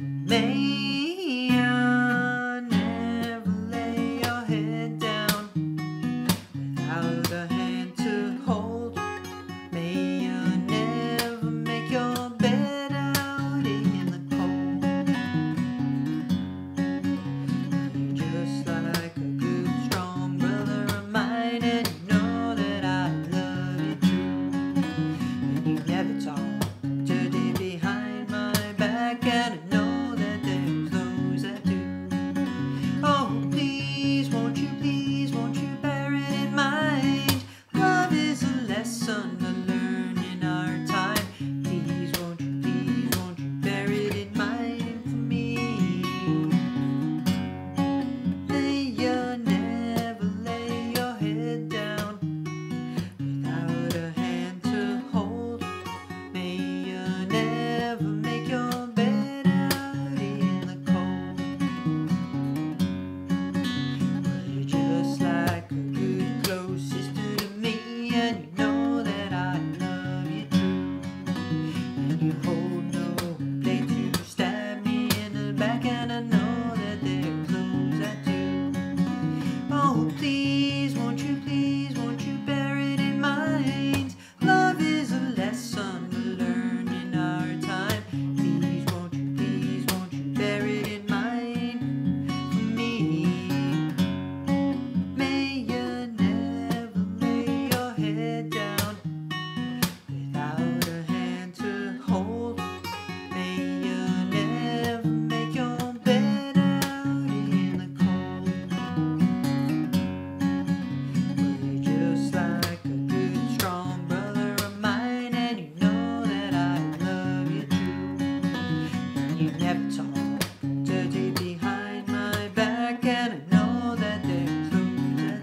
May neptune dirty behind my back and I know that they're true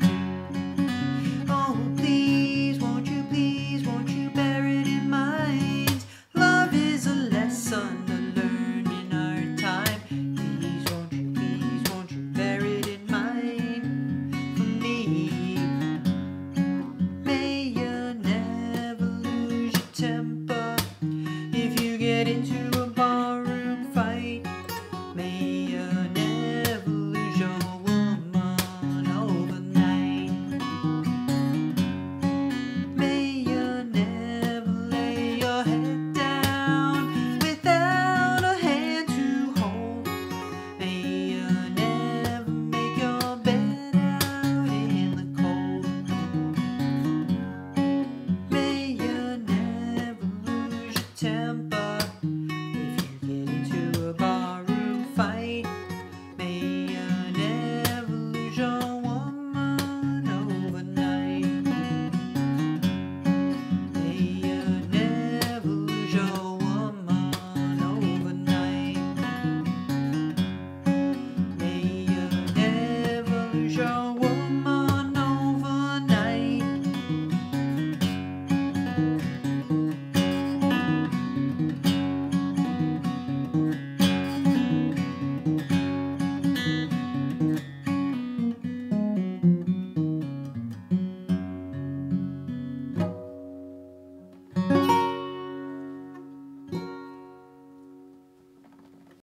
oh please won't you please won't you bear it in mind love is a lesson to learn in our time please won't you please won't you bear it in mind for me may you never lose your temper if you get into a tempo.